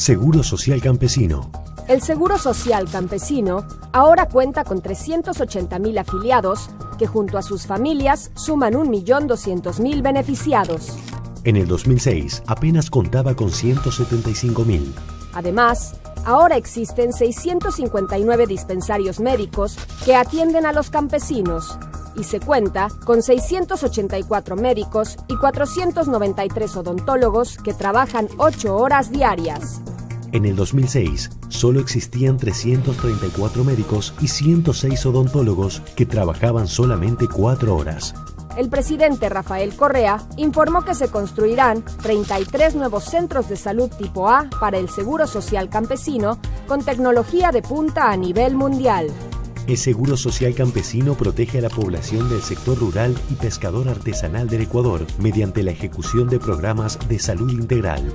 Seguro Social Campesino. El Seguro Social Campesino ahora cuenta con 380.000 afiliados que junto a sus familias suman 1.200.000 beneficiados. En el 2006 apenas contaba con 175.000. Además, ahora existen 659 dispensarios médicos que atienden a los campesinos y se cuenta con 684 médicos y 493 odontólogos que trabajan 8 horas diarias. En el 2006, solo existían 334 médicos y 106 odontólogos que trabajaban solamente 4 horas. El presidente Rafael Correa informó que se construirán 33 nuevos centros de salud tipo A para el Seguro Social Campesino con tecnología de punta a nivel mundial. El Seguro Social Campesino protege a la población del sector rural y pescador artesanal del Ecuador mediante la ejecución de programas de salud integral.